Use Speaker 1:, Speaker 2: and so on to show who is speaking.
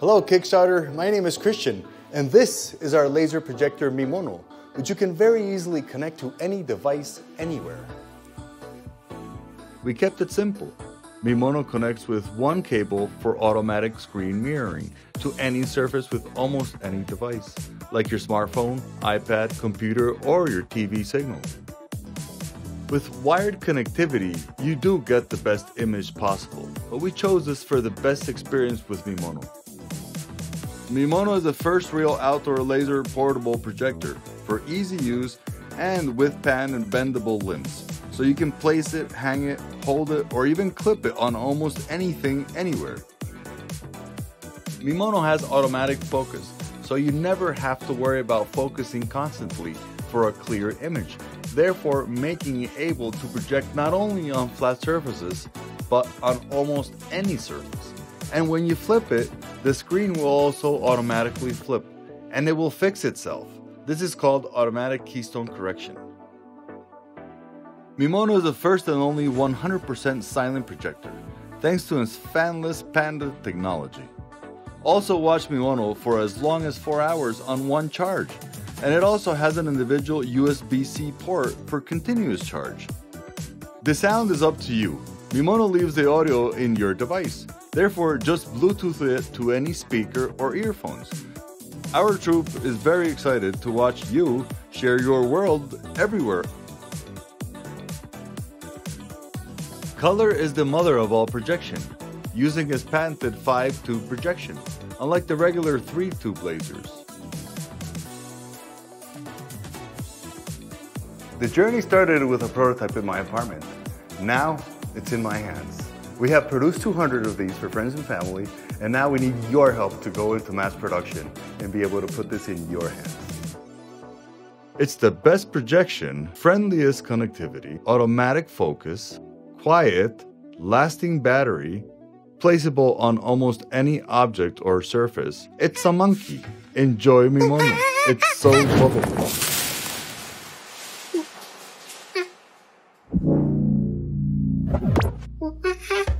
Speaker 1: Hello Kickstarter, my name is Christian and this is our laser projector Mimono which you can very easily connect to any device anywhere.
Speaker 2: We kept it simple. Mimono connects with one cable for automatic screen mirroring to any surface with almost any device, like your smartphone, iPad, computer, or your TV signal. With wired connectivity, you do get the best image possible, but we chose this for the best experience with Mimono. Mimono is the first real outdoor laser portable projector for easy use and with pan and bendable limbs. So you can place it, hang it, hold it, or even clip it on almost anything anywhere. Mimono has automatic focus, so you never have to worry about focusing constantly for a clear image, therefore making it able to project not only on flat surfaces, but on almost any surface. And when you flip it, the screen will also automatically flip, and it will fix itself. This is called automatic keystone correction. Mimono is the first and only 100% silent projector, thanks to its fanless Panda technology. Also watch Mimono for as long as 4 hours on one charge, and it also has an individual USB-C port for continuous charge. The sound is up to you. Mimono leaves the audio in your device, therefore just Bluetooth it to any speaker or earphones. Our troop is very excited to watch you share your world everywhere Color is the mother of all projection, using its patented 5-tube projection, unlike the regular 3-tube lasers.
Speaker 1: The journey started with a prototype in my apartment. Now, it's in my hands. We have produced 200 of these for friends and family, and now we need your help to go into mass production and be able to put this in your hands.
Speaker 2: It's the best projection, friendliest connectivity, automatic focus, quiet, lasting battery, placeable on almost any object or surface. It's a monkey. Enjoy Mimono. It's so lovable. 我，哈哈。